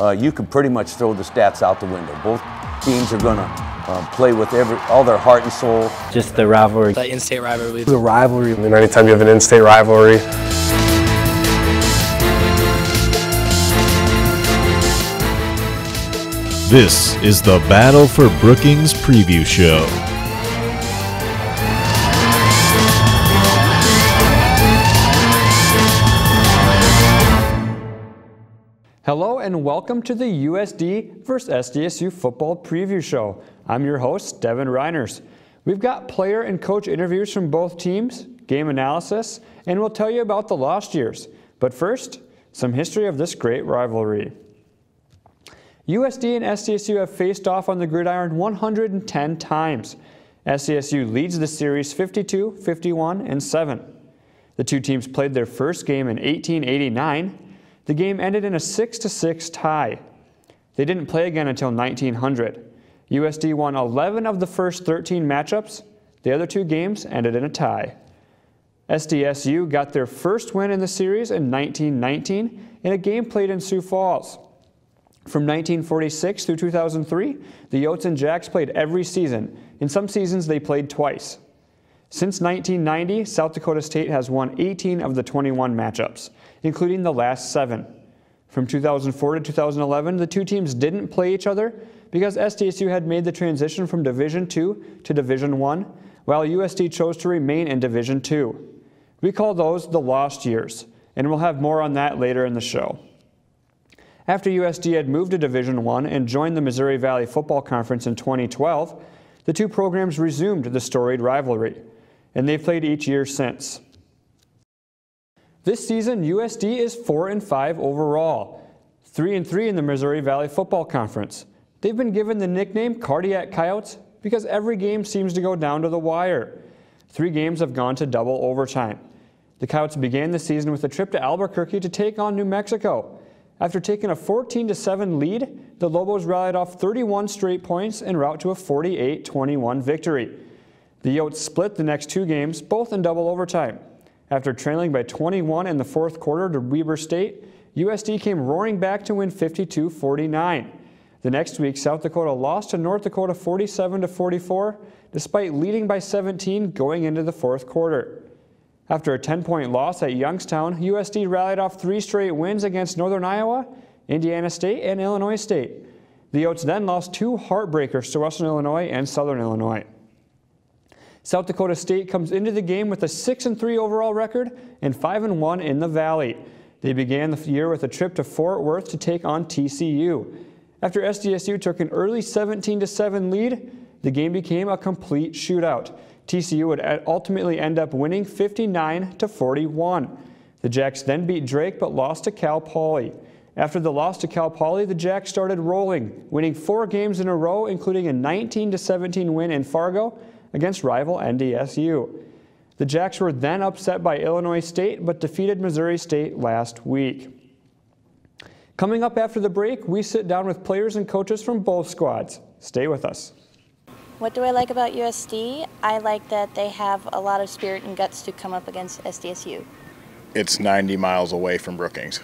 uh, you can pretty much throw the stats out the window. Both teams are going to uh, play with every, all their heart and soul. Just the rivalry. The in-state rivalry. The rivalry. I mean, anytime you have an in-state rivalry, This is the Battle for Brookings preview show. And welcome to the USD vs SDSU football preview show. I'm your host, Devin Reiners. We've got player and coach interviews from both teams, game analysis, and we'll tell you about the lost years. But first, some history of this great rivalry. USD and SDSU have faced off on the gridiron 110 times. SDSU leads the series 52, 51, and 7. The two teams played their first game in 1889 the game ended in a 6 6 tie. They didn't play again until 1900. USD won 11 of the first 13 matchups. The other two games ended in a tie. SDSU got their first win in the series in 1919 in a game played in Sioux Falls. From 1946 through 2003, the Yotes and Jacks played every season. In some seasons, they played twice. Since 1990, South Dakota State has won 18 of the 21 matchups including the last seven. From 2004 to 2011, the two teams didn't play each other because SDSU had made the transition from Division II to Division I, while USD chose to remain in Division II. We call those the lost years, and we'll have more on that later in the show. After USD had moved to Division I and joined the Missouri Valley Football Conference in 2012, the two programs resumed the storied rivalry, and they've played each year since. This season, USD is 4 and 5 overall, 3 and 3 in the Missouri Valley Football Conference. They've been given the nickname Cardiac Coyotes because every game seems to go down to the wire. Three games have gone to double overtime. The Coyotes began the season with a trip to Albuquerque to take on New Mexico. After taking a 14 7 lead, the Lobos rallied off 31 straight points en route to a 48 21 victory. The Yotes split the next two games, both in double overtime. After trailing by 21 in the fourth quarter to Weber State, USD came roaring back to win 52 49. The next week, South Dakota lost to North Dakota 47 44, despite leading by 17 going into the fourth quarter. After a 10 point loss at Youngstown, USD rallied off three straight wins against Northern Iowa, Indiana State, and Illinois State. The Yotes then lost two heartbreakers to Western Illinois and Southern Illinois. South Dakota State comes into the game with a 6 and 3 overall record and 5 and 1 in the Valley. They began the year with a trip to Fort Worth to take on TCU. After SDSU took an early 17 7 lead, the game became a complete shootout. TCU would ultimately end up winning 59 41. The Jacks then beat Drake but lost to Cal Poly. After the loss to Cal Poly, the Jacks started rolling, winning four games in a row, including a 19 17 win in Fargo against rival NDSU. The Jacks were then upset by Illinois State but defeated Missouri State last week. Coming up after the break, we sit down with players and coaches from both squads. Stay with us. What do I like about USD? I like that they have a lot of spirit and guts to come up against SDSU. It's 90 miles away from Brookings.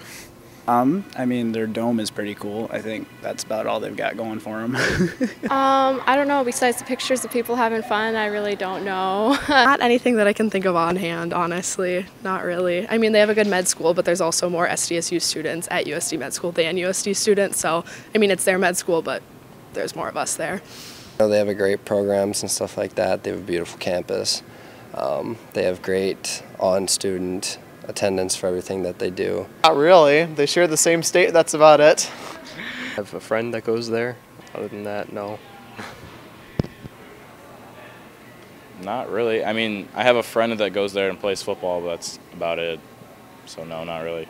Um, I mean, their dome is pretty cool. I think that's about all they've got going for them. um, I don't know. Besides the pictures of people having fun, I really don't know. Not anything that I can think of on hand, honestly. Not really. I mean, they have a good med school, but there's also more SDSU students at USD Med School than USD students. So, I mean, it's their med school, but there's more of us there. They have a great programs and stuff like that. They have a beautiful campus. Um, they have great on-student attendance for everything that they do. Not really. They share the same state. That's about it. I have a friend that goes there. Other than that, no. Not really. I mean, I have a friend that goes there and plays football, but that's about it. So no, not really.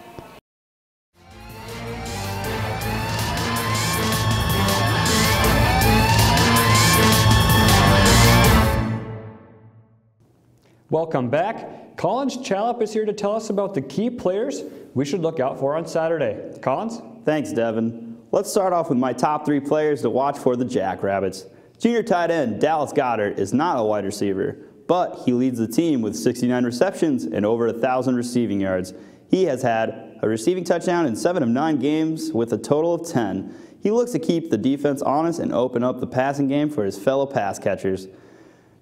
Welcome back. Collins Chalup is here to tell us about the key players we should look out for on Saturday. Collins? Thanks, Devin. Let's start off with my top three players to watch for the Jackrabbits. Junior tight end Dallas Goedert is not a wide receiver, but he leads the team with 69 receptions and over 1,000 receiving yards. He has had a receiving touchdown in seven of nine games with a total of 10. He looks to keep the defense honest and open up the passing game for his fellow pass catchers.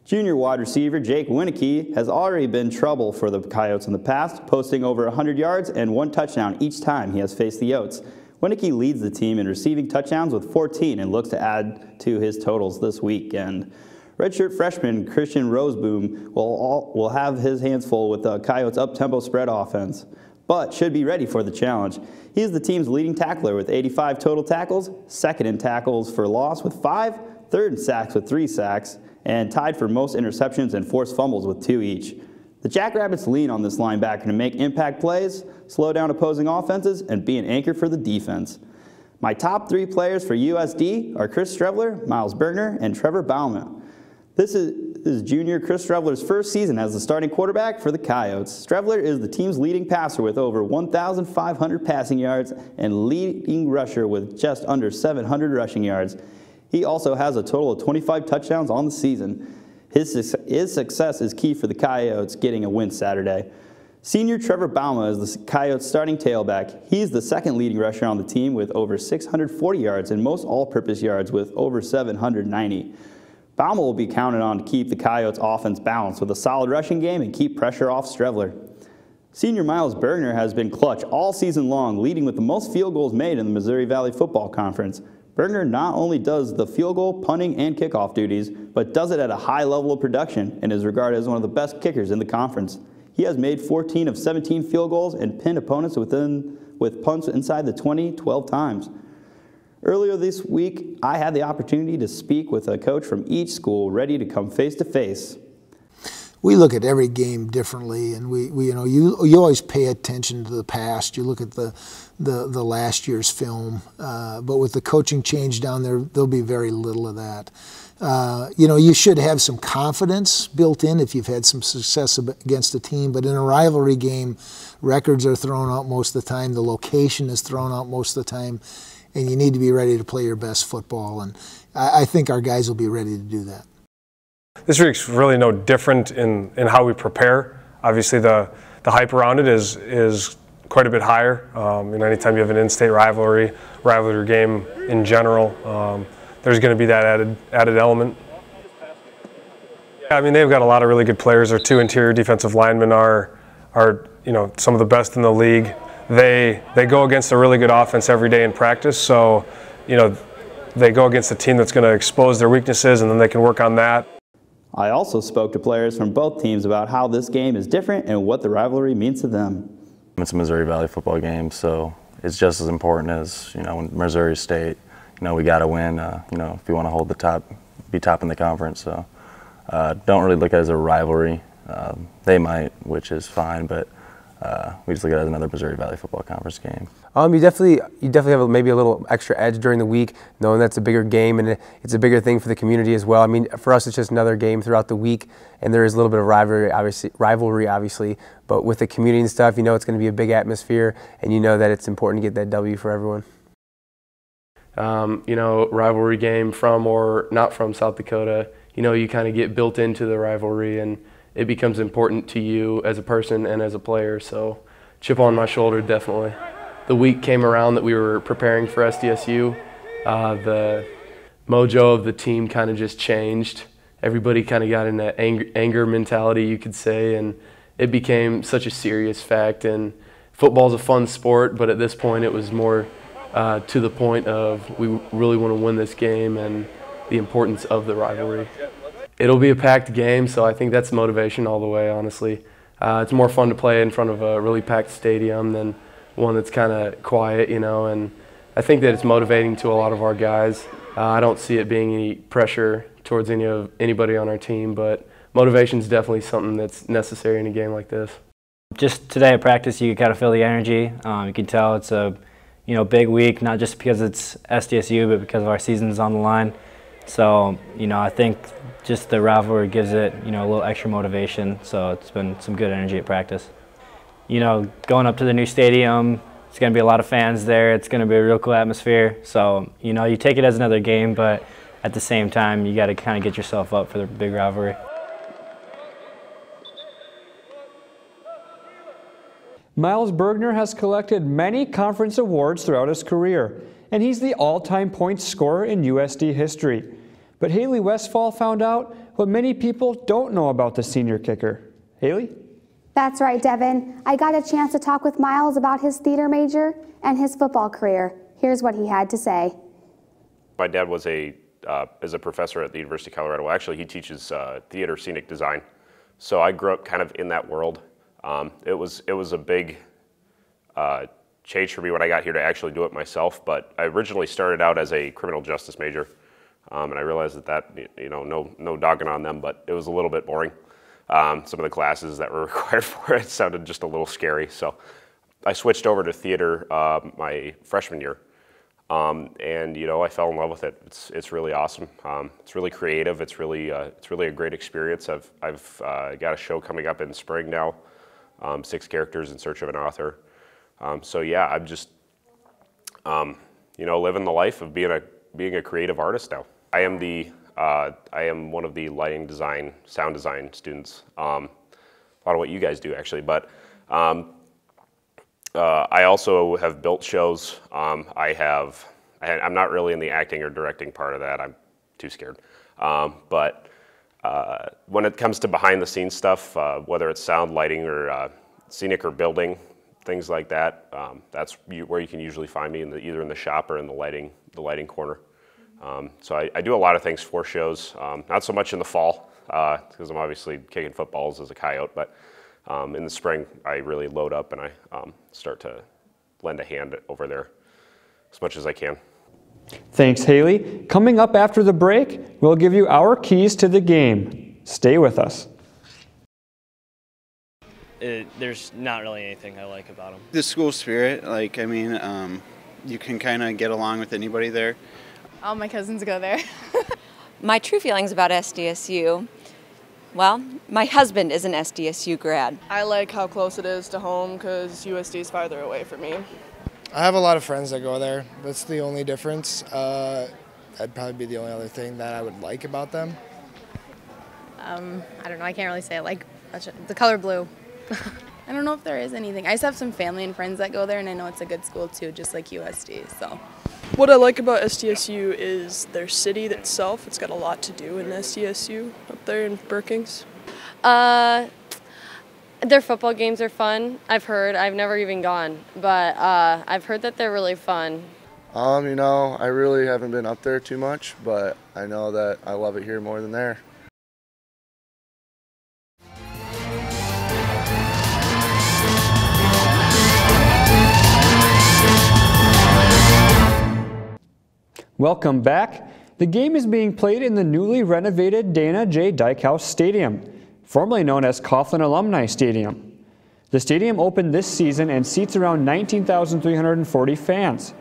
Junior wide receiver Jake Wieneke has already been trouble for the Coyotes in the past, posting over 100 yards and one touchdown each time he has faced the Yotes. Winicky leads the team in receiving touchdowns with 14 and looks to add to his totals this weekend. Redshirt freshman Christian Rozeboom will, all, will have his hands full with the Coyotes' up-tempo spread offense, but should be ready for the challenge. He is the team's leading tackler with 85 total tackles, second in tackles for loss with five, third in sacks with three sacks, and tied for most interceptions and forced fumbles with two each. The Jackrabbits lean on this linebacker to make impact plays, slow down opposing offenses, and be an anchor for the defense. My top three players for USD are Chris Streveler, Miles Bergner, and Trevor Bouma. This is, is junior Chris Streveler's first season as the starting quarterback for the Coyotes. Streveler is the team's leading passer with over 1,500 passing yards and leading rusher with just under 700 rushing yards. He also has a total of 25 touchdowns on the season. His, his success is key for the Coyotes getting a win Saturday. Senior Trevor Bouma is the Coyotes starting tailback. He's the second leading rusher on the team with over 640 yards and most all-purpose yards with over 790. Bauma will be counted on to keep the Coyotes offense balanced with a solid rushing game and keep pressure off Streveler. Senior Miles Bergner has been clutch all season long, leading with the most field goals made in the Missouri Valley Football Conference. Bergner not only does the field goal, punting, and kickoff duties, but does it at a high level of production and is regarded as one of the best kickers in the conference. He has made 14 of 17 field goals and pinned opponents within, with punts inside the 20 12 times. Earlier this week, I had the opportunity to speak with a coach from each school ready to come face to face we look at every game differently, and we, we, you know you you always pay attention to the past. You look at the the, the last year's film, uh, but with the coaching change down there, there'll be very little of that. Uh, you know, you should have some confidence built in if you've had some success against a team. But in a rivalry game, records are thrown out most of the time. The location is thrown out most of the time, and you need to be ready to play your best football. And I, I think our guys will be ready to do that. This week's really no different in, in how we prepare. Obviously, the, the hype around it is, is quite a bit higher. Um, and anytime you have an in-state rivalry, rivalry game in general, um, there's going to be that added, added element. I mean, they've got a lot of really good players. Their two interior defensive linemen are, are you know, some of the best in the league. They, they go against a really good offense every day in practice, so, you know, they go against a team that's going to expose their weaknesses, and then they can work on that. I also spoke to players from both teams about how this game is different and what the rivalry means to them. It's a Missouri Valley football game, so it's just as important as you know Missouri State. You know we got to win. Uh, you know if you want to hold the top, be top in the conference. So uh, don't really look at it as a rivalry. Uh, they might, which is fine, but uh, we just look at it as another Missouri Valley Football Conference game. Um, you definitely, you definitely have maybe a little extra edge during the week, knowing that's a bigger game and it's a bigger thing for the community as well. I mean, for us, it's just another game throughout the week, and there is a little bit of rivalry, obviously, rivalry, obviously. But with the community and stuff, you know it's going to be a big atmosphere, and you know that it's important to get that W for everyone. Um, you know, rivalry game from or not from South Dakota. You know, you kind of get built into the rivalry and it becomes important to you as a person and as a player. So chip on my shoulder, definitely. The week came around that we were preparing for SDSU. Uh, the mojo of the team kind of just changed. Everybody kind of got in that anger, anger mentality, you could say, and it became such a serious fact. And football's a fun sport, but at this point, it was more uh, to the point of we really want to win this game and the importance of the rivalry it'll be a packed game, so I think that's motivation all the way, honestly. Uh, it's more fun to play in front of a really packed stadium than one that's kind of quiet, you know, and I think that it's motivating to a lot of our guys. Uh, I don't see it being any pressure towards any of anybody on our team, but motivation is definitely something that's necessary in a game like this. Just today at practice, you kind of feel the energy. Um, you can tell it's a you know big week, not just because it's SDSU, but because of our season's on the line. So you know, I think just the rivalry gives it, you know, a little extra motivation. So it's been some good energy at practice. You know, going up to the new stadium, it's going to be a lot of fans there. It's going to be a real cool atmosphere. So, you know, you take it as another game, but at the same time, you got to kind of get yourself up for the big rivalry. Miles Bergner has collected many conference awards throughout his career, and he's the all-time points scorer in USD history. But Haley Westfall found out what many people don't know about the senior kicker. Haley? That's right, Devin. I got a chance to talk with Miles about his theater major and his football career. Here's what he had to say. My dad was a uh, is a professor at the University of Colorado. Well, actually, he teaches uh, theater scenic design. So I grew up kind of in that world. Um, it was it was a big uh, change for me when I got here to actually do it myself. But I originally started out as a criminal justice major, um, and I realized that that you know no no dogging on them, but it was a little bit boring. Um, some of the classes that were required for it sounded just a little scary. So I switched over to theater uh, my freshman year. Um, and you know, I fell in love with it. It's it's really awesome. Um, it's really creative. It's really uh, it's really a great experience. I've I've uh, got a show coming up in spring now, um, six characters in search of an author. Um, so yeah, I'm just you know living the life of being a being a creative artist now. I am the uh, I am one of the lighting design, sound design students. Um, a lot of what you guys do actually, but um, uh, I also have built shows. Um, I have, I, am not really in the acting or directing part of that. I'm too scared. Um, but uh, when it comes to behind the scenes stuff, uh, whether it's sound, lighting, or uh, scenic or building, things like that, um, that's where you can usually find me in the, either in the shop or in the lighting, the lighting corner. Um, so I, I, do a lot of things for shows, um, not so much in the fall, because uh, I'm obviously kicking footballs as a coyote, but um, in the spring I really load up and I um, start to lend a hand over there as much as I can. Thanks, Haley. Coming up after the break, we'll give you our keys to the game. Stay with us. It, there's not really anything I like about them. The school spirit, like, I mean, um, you can kind of get along with anybody there. All my cousins go there. my true feelings about SDSU well, my husband is an SDSU grad. I like how close it is to home because USD is farther away for me. I have a lot of friends that go there. That's the only difference. Uh, that'd probably be the only other thing that I would like about them. Um, I don't know. I can't really say I like the color blue. I don't know if there is anything. I just have some family and friends that go there, and I know it's a good school too, just like USD. So. What I like about SDSU is their city itself. It's got a lot to do in SDSU up there in Brookings. Uh, their football games are fun. I've heard. I've never even gone, but uh, I've heard that they're really fun. Um, you know, I really haven't been up there too much, but I know that I love it here more than there. Welcome back. The game is being played in the newly renovated Dana J. Dykhouse Stadium, formerly known as Coughlin Alumni Stadium. The stadium opened this season and seats around 19,340 fans.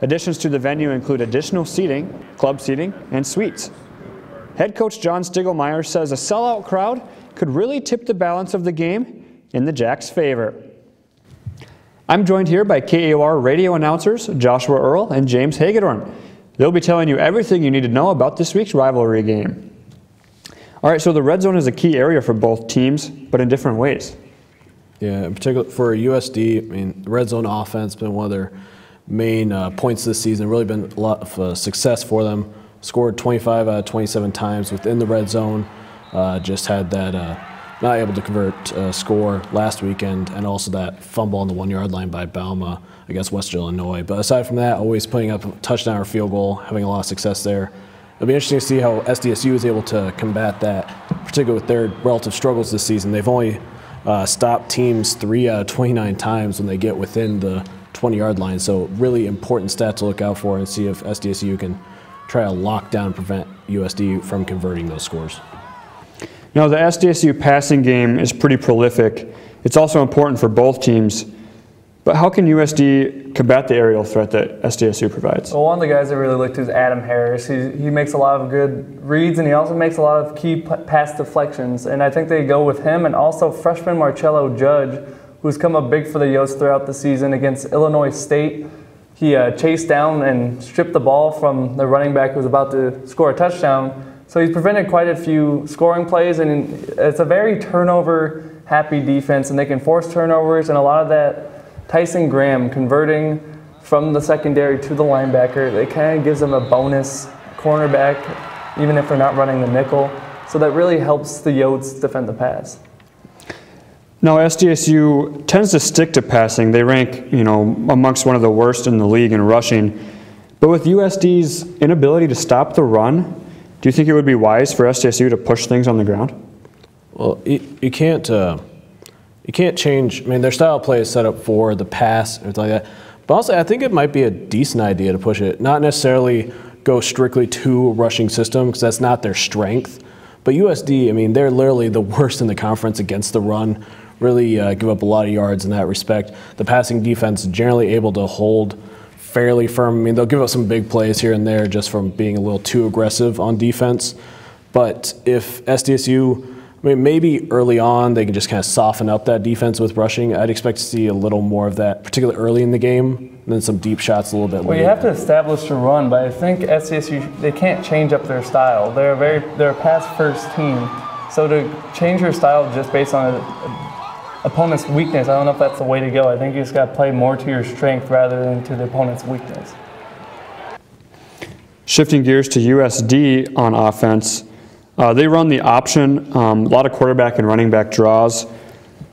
Additions to the venue include additional seating, club seating, and suites. Head coach John Stiegelmeier says a sellout crowd could really tip the balance of the game in the Jacks' favor. I'm joined here by KAOR radio announcers Joshua Earl and James Hagedorn. They'll be telling you everything you need to know about this week's rivalry game. All right, so the red zone is a key area for both teams, but in different ways. Yeah, in particular for USD, I mean, red zone offense has been one of their main uh, points this season. Really been a lot of uh, success for them. Scored 25 out of 27 times within the red zone. Uh, just had that uh, not able to convert uh, score last weekend, and also that fumble on the one yard line by Bouma against Western Illinois. But aside from that, always putting up a touchdown or field goal, having a lot of success there. It'll be interesting to see how SDSU is able to combat that, particularly with their relative struggles this season. They've only uh, stopped teams three out of 29 times when they get within the 20 yard line. So, really important stat to look out for and see if SDSU can try to lock down and prevent USD from converting those scores. Now, the SDSU passing game is pretty prolific. It's also important for both teams. But how can USD combat the aerial threat that SDSU provides? Well, one of the guys I really looked to is Adam Harris. He, he makes a lot of good reads and he also makes a lot of key pass deflections. And I think they go with him and also freshman Marcello Judge, who's come up big for the Yotes throughout the season against Illinois State. He uh, chased down and stripped the ball from the running back who was about to score a touchdown. So he's prevented quite a few scoring plays, and it's a very turnover happy defense, and they can force turnovers, and a lot of that Tyson Graham converting from the secondary to the linebacker, it kind of gives them a bonus cornerback, even if they're not running the nickel. So that really helps the Yotes defend the pass. Now SDSU tends to stick to passing. They rank, you know, amongst one of the worst in the league in rushing. But with USD's inability to stop the run, do you think it would be wise for SDSU to push things on the ground? Well, you, you can't uh, you can't change. I mean, their style of play is set up for the pass and like that. But also, I think it might be a decent idea to push it. Not necessarily go strictly to a rushing system because that's not their strength. But USD, I mean, they're literally the worst in the conference against the run. Really uh, give up a lot of yards in that respect. The passing defense generally able to hold fairly firm. I mean, they'll give up some big plays here and there just from being a little too aggressive on defense. But if SDSU, I mean, maybe early on they can just kind of soften up that defense with rushing. I'd expect to see a little more of that, particularly early in the game, and then some deep shots a little bit Well, later. you have to establish a run, but I think SDSU they can't change up their style. They're a very they're a pass first team, so to change your style just based on a, opponent's weakness, I don't know if that's the way to go. I think you just got to play more to your strength rather than to the opponent's weakness. Shifting gears to USD on offense, uh, they run the option, um, a lot of quarterback and running back draws.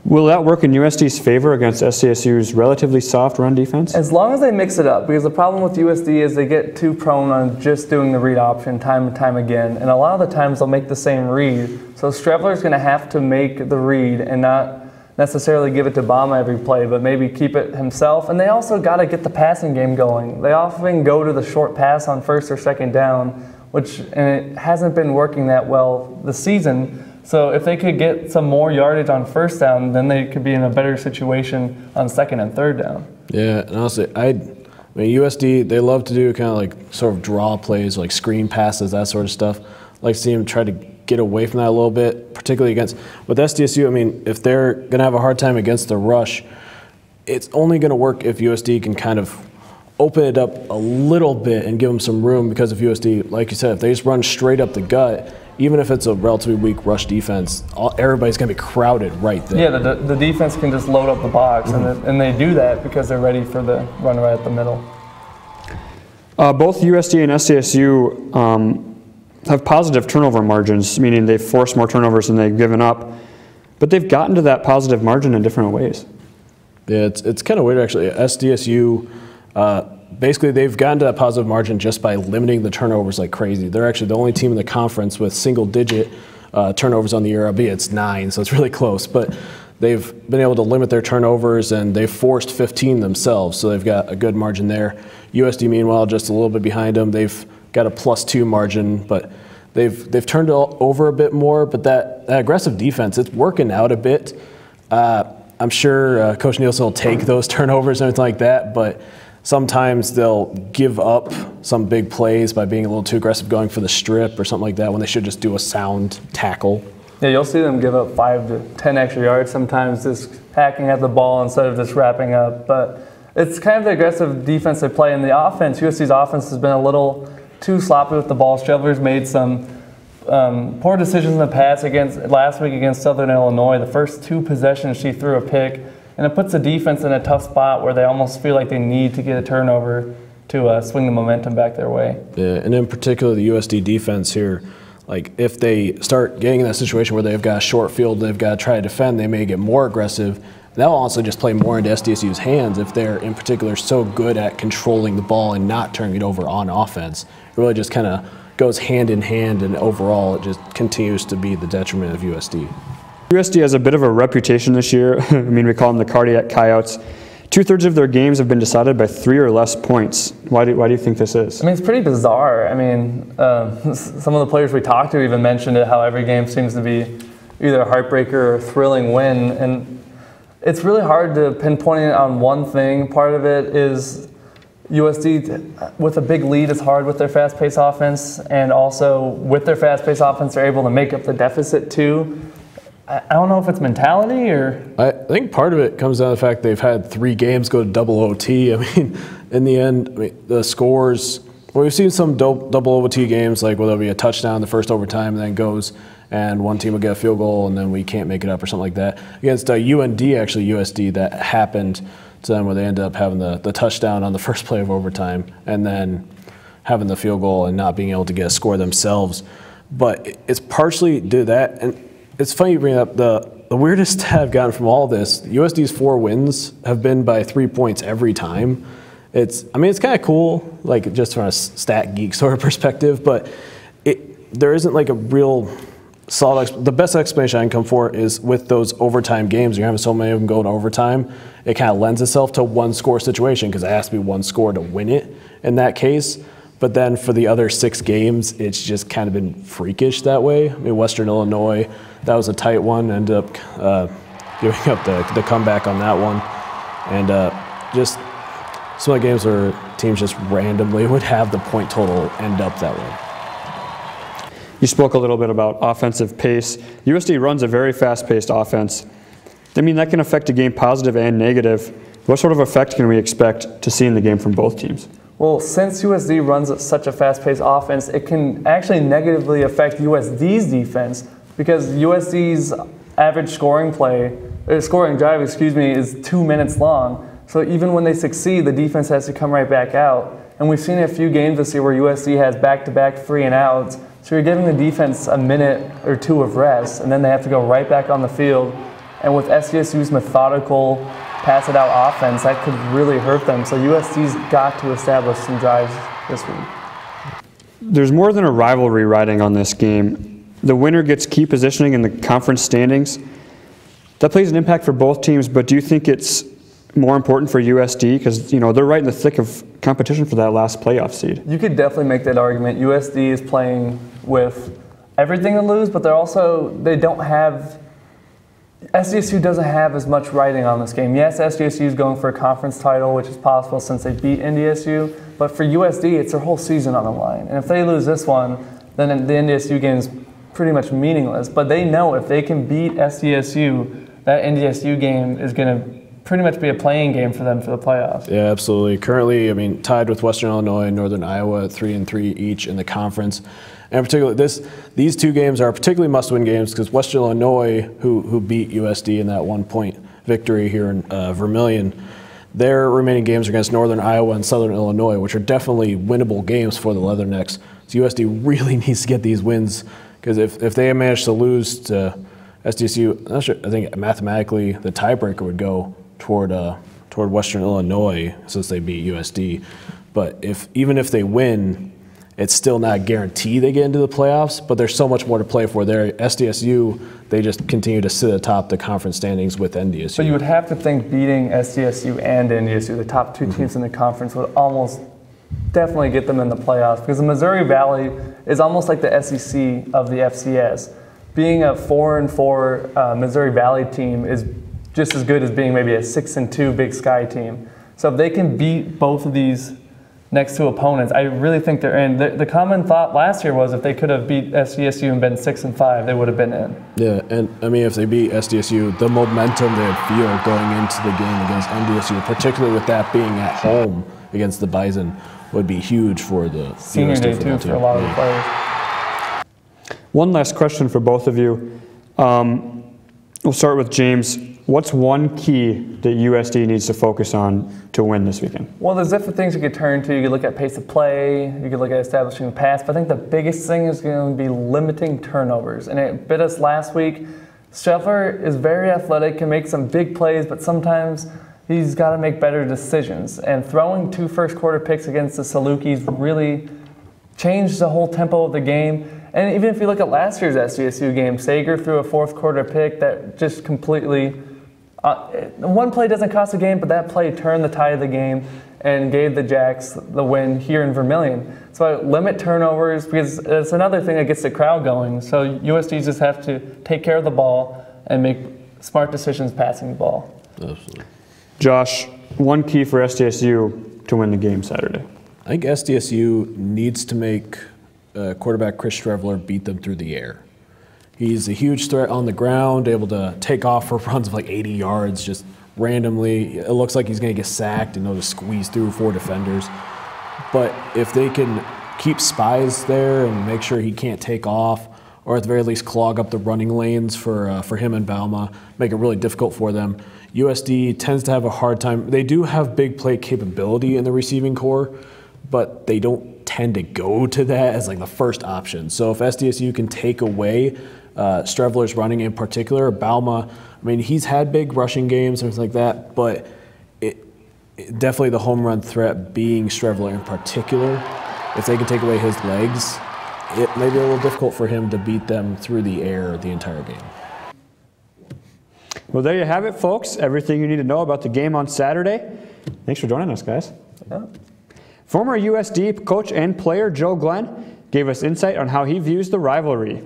Will that work in USD's favor against SDSU's relatively soft run defense? As long as they mix it up, because the problem with USD is they get too prone on just doing the read option time and time again, and a lot of the times they'll make the same read. So Streveler's going to have to make the read and not necessarily give it to Bouma every play, but maybe keep it himself. And they also got to get the passing game going. They often go to the short pass on first or second down, which it hasn't been working that well this season. So if they could get some more yardage on first down, then they could be in a better situation on second and third down. Yeah, and honestly, I, I mean, USD they love to do kind of like sort of draw plays, like screen passes, that sort of stuff. I like to see them try to get away from that a little bit, particularly against with SDSU. I mean, if they're going to have a hard time against the rush, it's only going to work if USD can kind of open it up a little bit and give them some room. Because of USD, like you said, if they just run straight up the gut, even if it's a relatively weak rush defense, all, everybody's going to be crowded right there. Yeah, the, the defense can just load up the box, mm-hmm. and, the, and they do that because they're ready for the run right at the middle. Uh, both USD and SDSU um, have positive turnover margins, meaning they've forced more turnovers than they've given up. But they've gotten to that positive margin in different ways. Yeah, it's, it's kind of weird actually. SDSU, uh, basically, they've gotten to that positive margin just by limiting the turnovers like crazy. They're actually the only team in the conference with single digit uh, turnovers on the year, albeit it's nine, so it's really close. But they've been able to limit their turnovers and they've forced 15 themselves, so they've got a good margin there. USD, meanwhile, just a little bit behind them. They've got a plus two margin, but they've they've turned over a bit more. But that, that aggressive defense, it's working out a bit. Uh, I'm sure uh, Coach Nielson will take those turnovers and everything like that, but sometimes they'll give up some big plays by being a little too aggressive going for the strip or something like that when they should just do a sound tackle. Yeah, you'll see them give up five to ten extra yards sometimes just hacking at the ball instead of just wrapping up. But it's kind of the aggressive defense they play. In the offense, USD's offense has been a little too sloppy with the ball. Streveler's made some um, poor decisions in the past against last week against Southern Illinois. The first two possessions, she threw a pick, and it puts the defense in a tough spot where they almost feel like they need to get a turnover to uh, swing the momentum back their way. Yeah, and in particular, the USD defense here. Like if they start getting in that situation where they've got a short field, they've got to try to defend, they may get more aggressive. That'll also just play more into SDSU's hands if they're in particular so good at controlling the ball and not turning it over on offense. It really just kind of goes hand in hand, and overall, it just continues to be the detriment of USD. USD has a bit of a reputation this year. I mean, we call them the cardiac coyotes. Two thirds of their games have been decided by three or less points. Why do, why do you think this is? I mean, it's pretty bizarre. I mean, uh, some of the players we talked to even mentioned it, how every game seems to be either a heartbreaker or a thrilling win. And it's really hard to pinpoint it on one thing. Part of it is USD with a big lead is hard with their fast-paced offense, and also with their fast-paced offense, they're able to make up the deficit too. I don't know if it's mentality or. I think part of it comes down to the fact they've had three games go to double OT. I mean, in the end, I mean, the scores. Well, we've seen some double OT games like where there'll be a touchdown in the first overtime and then goes and one team will get a field goal, and then we can't make it up or something like that. Against uh, UND, actually USD, that happened to them where they ended up having the, the touchdown on the first play of overtime, and then having the field goal and not being able to get a score themselves. But it's partially due that, and it's funny you bring up the the weirdest I've gotten from all this. USD's four wins have been by three points every time. It's I mean it's kind of cool, like just from a stat geek sort of perspective, but it there isn't like a real solid. The best explanation I can come for is with those overtime games. You're having so many of them go to overtime. It kind of lends itself to one score situation because it has to be one score to win it in that case. But then for the other six games, it's just kind of been freakish that way. I mean, Western Illinois, that was a tight one. Ended up uh, giving up the, the comeback on that one. And uh, just some of the games where teams just randomly would have the point total end up that way. You spoke a little bit about offensive pace. USD runs a very fast paced offense. I mean, that can affect a game positive and negative. What sort of effect can we expect to see in the game from both teams? Well, since USD runs such a fast-paced offense, it can actually negatively affect USD's defense because USD's average scoring play, uh, scoring drive, excuse me, is two minutes long. So even when they succeed, the defense has to come right back out. And we've seen a few games this year where USD has back-to-back three and outs. So you're giving the defense a minute or two of rest, and then they have to go right back on the field. And with SDSU's methodical pass it out offense, that could really hurt them. So USD's got to establish some drives this week. There's more than a rivalry riding on this game. The winner gets key positioning in the conference standings. That plays an impact for both teams, but do you think it's more important for USD because you know they're right in the thick of competition for that last playoff seed? You could definitely make that argument. USD is playing with everything to lose, but they're also they don't have SDSU doesn't have as much writing on this game. Yes, SDSU is going for a conference title, which is possible since they beat NDSU, but for USD, it's their whole season on the line. And if they lose this one, then the NDSU game is pretty much meaningless. But they know if they can beat SDSU, that NDSU game is going to pretty much be a playing game for them for the playoffs. Yeah, absolutely. Currently, I mean, tied with Western Illinois and Northern Iowa three and three each in the conference. And particularly this, these two games are particularly must-win games because Western Illinois, who who beat USD in that one-point victory here in uh, Vermillion, their remaining games are against Northern Iowa and Southern Illinois, which are definitely winnable games for the Leathernecks. So USD really needs to get these wins because if, if they manage to lose to SDSU, sure, I think mathematically the tiebreaker would go toward uh, toward Western Illinois since they beat USD. But if even if they win, it's still not guaranteed they get into the playoffs, but there's so much more to play for there. SDSU, they just continue to sit atop the conference standings with NDSU. So you would have to think beating SDSU and NDSU, the top 2 mm-hmm. teams in the conference, would almost definitely get them in the playoffs because the Missouri Valley is almost like the SEC of the FCS. Being a four and four uh, Missouri Valley team is just as good as being maybe a six and two Big Sky team. So if they can beat both of these next two opponents. I really think they're in. The, the, common thought last year was if they could have beat SDSU and been six and five, they would have been in. Yeah, and I mean, if they beat SDSU, the momentum they feel going into the game against NDSU, particularly with that being at home against the Bison, would be huge for the senior USD day too for a lot of the players. One last question for both of you. Um, we'll start with James. What's one key that USD needs to focus on to win this weekend? Well, there's different things you could turn to. You could look at pace of play, you could look at establishing the pass, but I think the biggest thing is going to be limiting turnovers. And it bit us last week. Scheffler is very athletic, can make some big plays, but sometimes he's got to make better decisions. And throwing two first quarter picks against the Salukis really changed the whole tempo of the game. And even if you look at last year's SDSU game, Sager threw a fourth quarter pick that just completely uh, one play doesn't cost a game, but that play turned the tide of the game and gave the Jacks the win here in Vermillion. So I limit turnovers because it's another thing that gets the crowd going. So USD just have to take care of the ball and make smart decisions passing the ball. Absolutely. Josh, one key for SDSU to win the game Saturday. I think SDSU needs to make uh, quarterback Chris Streveler beat them through the air. He's a huge threat on the ground, able to take off for runs of like 80 yards just randomly. It looks like he's going to get sacked and they'll just squeeze through four defenders. But if they can keep spies there and make sure he can't take off, or at the very least clog up the running lanes for uh, for him and Bouma, make it really difficult for them. USD tends to have a hard time. They do have big play capability in the receiving core, but they don't tend to go to that as like the first option. So if SDSU can take away uh, Streveler's running in particular, Bouma, I mean, he's had big rushing games, and things like that, but it, it, definitely the home run threat being Streveler in particular, if they can take away his legs, it may be a little difficult for him to beat them through the air the entire game. Well, there you have it, folks. Everything you need to know about the game on Saturday. Thanks for joining us, guys. Yeah. Former USD coach and player Joe Glenn gave us insight on how he views the rivalry.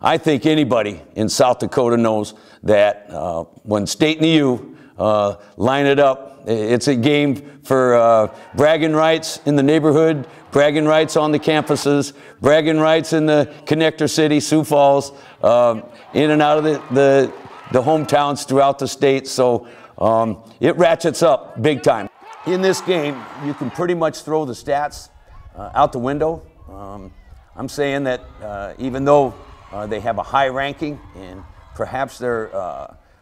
I think anybody in South Dakota knows that uh, when State and the U uh, line it up, it's a game for uh, bragging rights in the neighborhood, bragging rights on the campuses, bragging rights in the connector city, Sioux Falls, um, in and out of the, the, the hometowns throughout the state. So um, it ratchets up big time. In this game, you can pretty much throw the stats uh, out the window. Um, I'm saying that uh, even though uh, they have a high ranking and perhaps their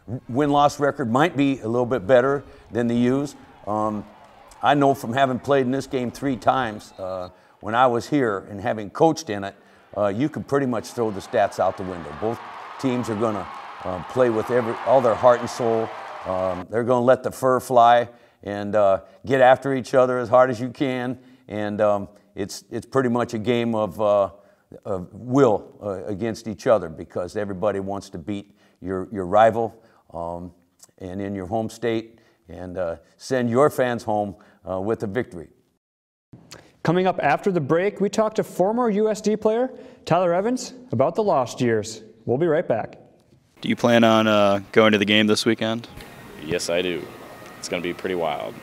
uh, win-loss record might be a little bit better than the U's, um, I know from having played in this game three times uh, when I was here and having coached in it, uh, you can pretty much throw the stats out the window. Both teams are going to uh, play with every, all their heart and soul. Um, they're going to let the fur fly and uh, get after each other as hard as you can. And um, it's, it's pretty much a game of, uh, of will uh, against each other because everybody wants to beat your, your rival um, and in your home state and uh, send your fans home uh, with a victory. Coming up after the break, we talk to former USD player Tyler Evans about the lost years. We'll be right back. Do you plan on uh, going to the game this weekend? Yes, I do. It's going to be pretty wild.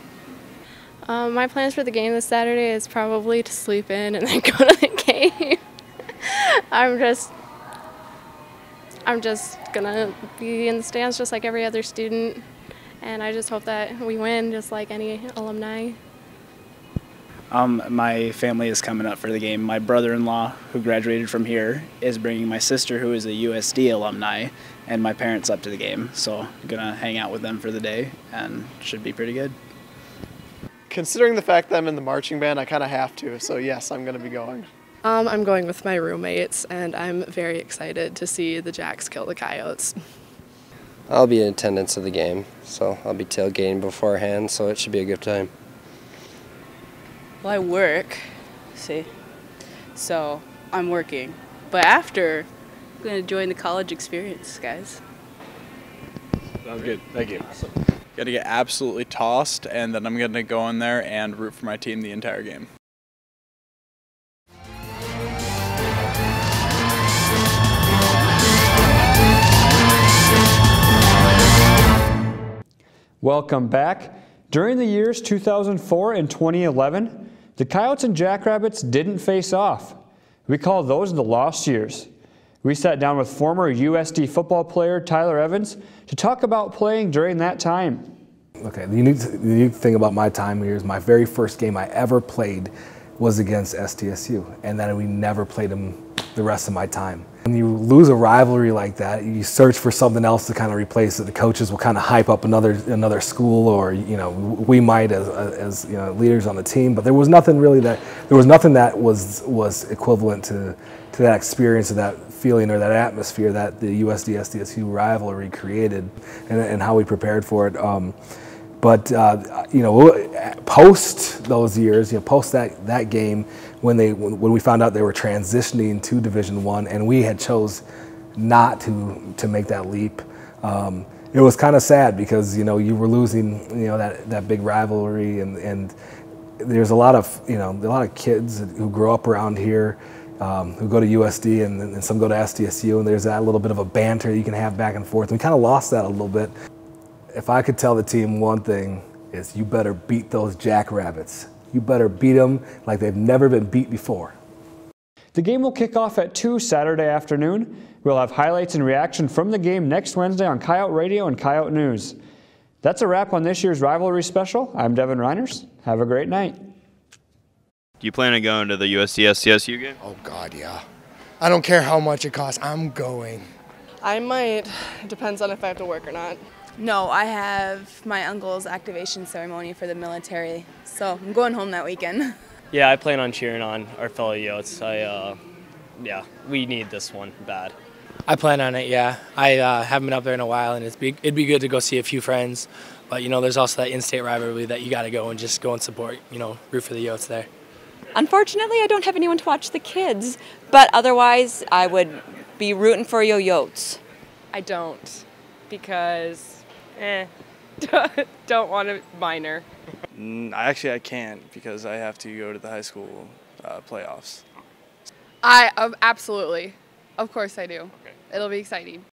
Um, my plans for the game this Saturday is probably to sleep in and then go to the game. I'm just, I'm just gonna be in the stands just like every other student, and I just hope that we win just like any alumni. Um, my family is coming up for the game. My brother-in-law, who graduated from here, is bringing my sister, who is a USD alumni, and my parents up to the game. So I'm gonna hang out with them for the day, and should be pretty good. Considering the fact that I'm in the marching band, I kind of have to. So yes, I'm gonna be going. Um, I'm going with my roommates, and I'm very excited to see the Jacks kill the Coyotes. I'll be in attendance of the game, so I'll be tailgating beforehand, so it should be a good time. Well, I work, see, so I'm working. But after, I'm going to join the college experience, guys. Sounds good. Thank you. Awesome. Got to get absolutely tossed, and then I'm going to go in there and root for my team the entire game. Welcome back. During the years 2004 and 2011, the Coyotes and Jackrabbits didn't face off. We call those the lost years. We sat down with former USD football player Tyler Evans to talk about playing during that time. Okay, the unique, the unique thing about my time here is my very first game I ever played was against SDSU, and then we never played them the rest of my time. When you lose a rivalry like that, you search for something else to kind of replace it. The coaches will kind of hype up another another school, or you know, we might as, as you know leaders on the team. But there was nothing really that there was nothing that was was equivalent to to that experience or that feeling or that atmosphere that the USD SDSU rivalry created, and, and how we prepared for it. Um, but uh, you know, post those years, you know, post that that game, when they when we found out they were transitioning to Division One, and we had chose not to to make that leap. Um, it was kind of sad because you know you were losing you know that that big rivalry and and there's a lot of you know a lot of kids who grow up around here um, who go to USD and, and, some go to SDSU and there's that little bit of a banter you can have back and forth. We kind of lost that a little bit if I could tell the team one thing, is you better beat those jackrabbits. You better beat them like they've never been beat before. The game will kick off at 2 Saturday afternoon. We'll have highlights and reaction from the game next Wednesday on Coyote Radio and Coyote News. That's a wrap on this year's rivalry special. I'm Devin Reiners. Have a great night. Do you plan on going to the USC SDSU game? Oh, God, yeah. I don't care how much it costs. I'm going. I might. It depends on if I have to work or not. No, I have my uncle's activation ceremony for the military, so I'm going home that weekend. Yeah, I plan on cheering on our fellow Yotes. I, uh, yeah, we need this one bad. I plan on it, yeah. I uh, haven't been up there in a while, and it's be, it'd be good to go see a few friends. But, you know, there's also that in-state rivalry that you got to go and just go and support, you know, root for the Yotes there. Unfortunately, I don't have anyone to watch the kids, but otherwise, I would be rooting for yo Yotes. I don't because, eh, don't want to minor. Mm, Actually, I can't because I have to go to the high school uh, playoffs. I um, absolutely, of course I do. It'll be exciting.